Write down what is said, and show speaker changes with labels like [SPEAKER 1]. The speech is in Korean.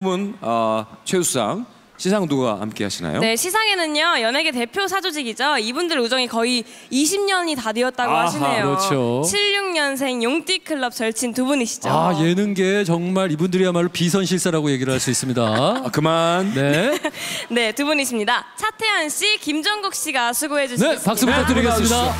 [SPEAKER 1] 분 어, 최우수상 시상 누가 함께 하시나요?
[SPEAKER 2] 네, 시상에는요 연예계 대표 사조직이죠. 이분들 우정이 거의 20년이 다 되었다고
[SPEAKER 1] 아하,
[SPEAKER 2] 하시네요.
[SPEAKER 3] 그렇죠.
[SPEAKER 2] 76년생 용띠 클럽 절친 두 분이시죠.
[SPEAKER 3] 아 예능계 정말 이분들이야말로 비선실세라고 얘기를 할 수 있습니다.
[SPEAKER 1] 아, 그만.
[SPEAKER 3] 네,
[SPEAKER 2] 네, 두 분이십니다. 차태현 씨, 김정국 씨가 수고해
[SPEAKER 3] 네,
[SPEAKER 2] 주시겠습니다.
[SPEAKER 3] 박수 부탁드리겠습니다.